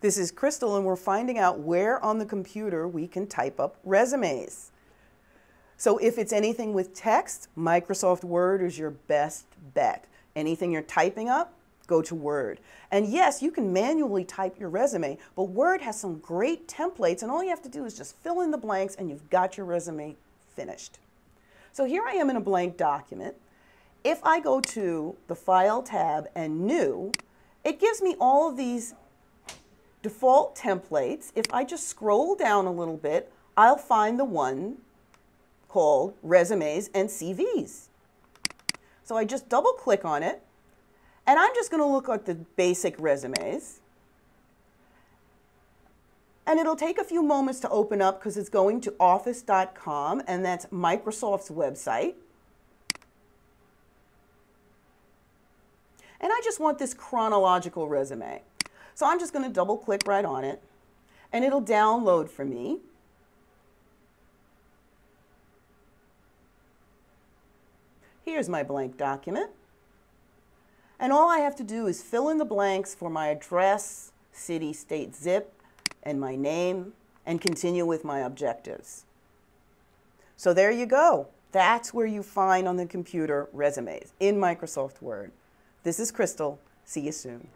This is Crystal, and we're finding out where on the computer we can type up resumes. So if it's anything with text, Microsoft Word is your best bet. Anything you're typing up, go to Word. And yes, you can manually type your resume, but Word has some great templates, and all you have to do is just fill in the blanks, and you've got your resume finished. So here I am in a blank document. If I go to the File tab and New, it gives me all of these default templates. If I just scroll down a little bit, I'll find the one called Resumes and CVs. So I just double click on it, and I'm just going to look at the basic resumes. And it'll take a few moments to open up because it's going to office.com, and that's Microsoft's website. And I just want this chronological resume. So I'm just going to double click right on it, and it'll download for me. Here's my blank document. And all I have to do is fill in the blanks for my address, city, state, zip, and my name, and continue with my objectives. So there you go. That's where you find on the computer resumes in Microsoft Word. This is Crystal. See you soon.